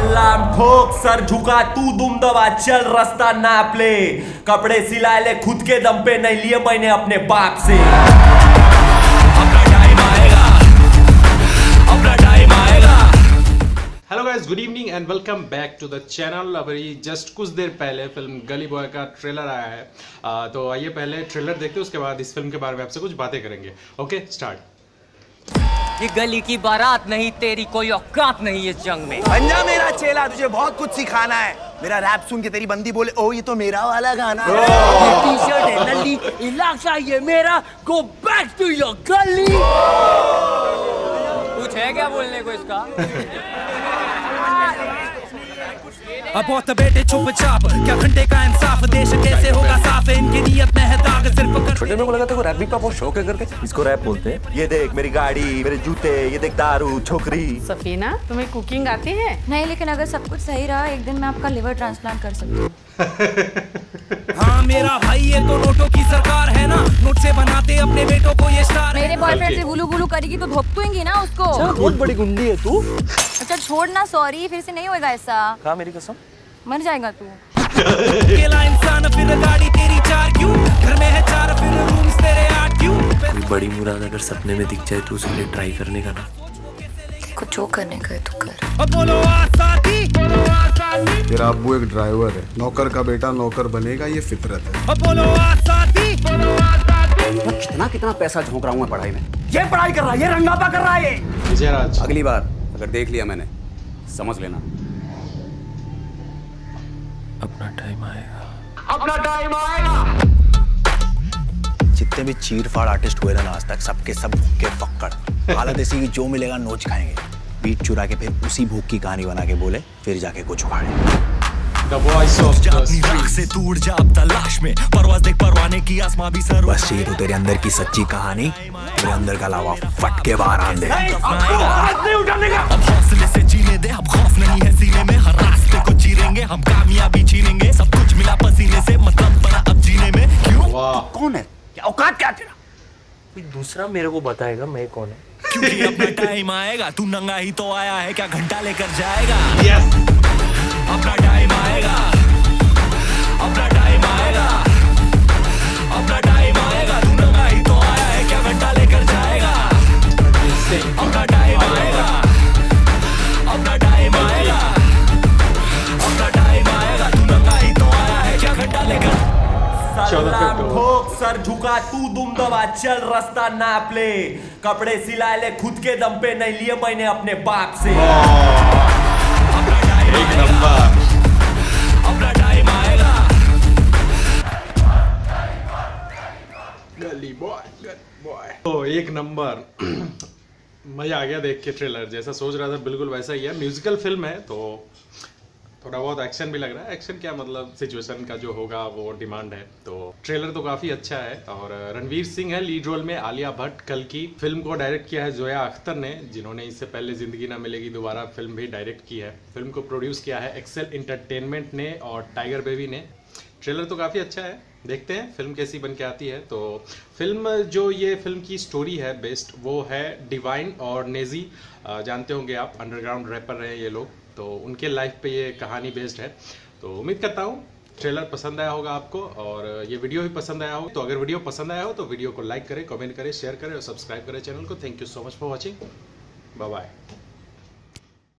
सलाम ठोक, सर झुका, तू दुम दबा, चल रास्ता नाप ले कपड़े सिला ले, खुद के दम पे नहीं लिए मैंने अपने बाप से। Hello guys good evening and welcome back to the channel अभी जस्ट कुछ देर पहले फ़िल्म गली बॉय का ट्रेलर आया है। तो आइए पहले ट्रेलर देखते हैं, उसके बाद इस फ़िल्म के बारे में आपसे कुछ बातें करेंगे। ओके स्टार्ट ये गली की बारात नहीं तेरी कोई औकात नहीं इस जंग में। पंजा मेरा चेला तुझे बहुत कुछ सिखाना है। मेरा रैप सुन के तेरी बंदी बोले ओ ये तो मेरा वाला गाना है। ये टी शर्ट है लल्ली इलाका ये मेरा। गो बैक टू योर गली कुछ है क्या बोलने को इसका? अब बहुत बेटे चुप चाप क्या घंटे का इंसाफ देश कैसे होगा साफ़ इनकी नीयत में है दाग सिर्फ़ कर छोटे में को लगा था को रैप का बहुत शौक है करके। इसको रैप बोलते हैं। ये देख मेरी गाड़ी मेरे जूते ये देख दारू छोकरी। सफीना तुम्हें कुकिंग आती है? नहीं लेकिन अगर सब कुछ सही रहा एक दिन मैं आपका लिवर ट्रांसप्लांट कर सकती हूँ। हाँ मेरा भाई ये तो नोटों की सरकार है ना? नोट से बनाते अपने बेटों को ये स्टार मेरे बॉयफ्रेंड से गुलू गुलू करेगी तो धोपतूँगी ना उसको। बहुत बड़ी गुंडी है तू। अच्छा छोड़ना सॉरी फिर से नहीं होएगा ऐसा। कहा मेरी कसम? मर जाएगा तू। अकेला इंसान फिर गाड़ी तेरी चार क्यों? घर में है चार फिर रूम्स तेरे आठ क्यों? कोई बड़ी मुराद अगर सपने में दिख जाए तो उसके लिए ट्राई करने का ना। कुछ जो करने का है तो कर। अब बोलो आ साथी बोलो आ साथी तेरा अब्बू एक ड्राइवर है। नौकर का बेटा नौकर बनेगा ये फितरत है। बोलो आ बोलो आ साथी कितना कितना पैसा झोंक रहा हूँ मैं पढ़ाई में। ये पढ़ाई कर रहा है ये रंगापा कर रहा है ये। विजय राज अगली बार अगर देख लिया मैंने समझ लेना। अपना टाइम आएगा। अपना टाइम आएगा। जितने भी चीर फाड़ आर्टिस्ट हुए ना आज तक सबके सब के पक्कड़ हालत ऐसी कि जो मिलेगा नोच खाएँगे। बीट चुरा के फिर उसी भूख की कहानी बना के बोले फिर जाके कुछ उखाड़े। द वॉइस ऑफ़ द अपनी राख से टूट जा अब तलाश में। परवाज देख परवाने की आसमां भी सर बस ये तो तेरे अंदर की सच्ची कहानी तेरे अंदर का लावा फट के बाहर आन दे। अब हौसले से जीने दे अब खौफ नहीं है सीने में। हर रास्ते को चीरेंगे हम कामयाबी छीनेंगे। सब कुछ मिला पसीने से मतलब बना अब जीने में। क्यों? कौन है? क्या औकात क्या तेरा? कोई दूसरा मेरे को बताएगा मैं कौन है? क्योंकि अपना टाइम आएगा तू नंगा ही तो आया है क्या घंटा लेकर जाएगा? Yes. अपना टाइम आएगा। अपना टाइम आएगा। सर झुका तू दुम दबा चल रास्ता नाप ले कपड़े सिला ले खुद के दम पे नहीं लिए मैंने अपने बाप से। एक नंबर। अपना टाइम आएगा गली बॉय गली बॉय तो एक नंबर। मज़ा आ गया देख के ट्रेलर जैसा सोच रहा था बिल्कुल वैसा ही है। म्यूजिकल फ़िल्म है तो थोड़ा बहुत एक्शन भी लग रहा है। एक्शन क्या मतलब? सिचुएशन का जो होगा, वो डिमांड है। तो ट्रेलर तो काफ़ी अच्छा है और रणवीर सिंह है लीड रोल में। आलिया भट्ट कल की फ़िल्म को डायरेक्ट किया है जोया अख्तर ने, जिन्होंने इससे पहले ज़िंदगी ना मिलेगी दोबारा फ़िल्म भी डायरेक्ट की है। फ़िल्म को प्रोड्यूस किया है एक्सेल इंटरटेनमेंट ने और टाइगर बेबी ने। ट्रेलर तो काफ़ी अच्छा है। देखते हैं फ़िल्म कैसी बन के आती है। तो फ़िल्म जो ये फ़िल्म की स्टोरी है बेस्ट वो है डिवाइन और नेजी जानते होंगे आप अंडरग्राउंड रैपर रहे हैं ये लोग। तो उनके लाइफ पे ये कहानी बेस्ड है। तो उम्मीद करता हूँ ट्रेलर पसंद आया होगा आपको और ये वीडियो भी पसंद आया हो। तो अगर वीडियो पसंद आया हो तो वीडियो को लाइक करें कमेंट करें शेयर करें और सब्सक्राइब करें चैनल को। Thank you so much for watching bye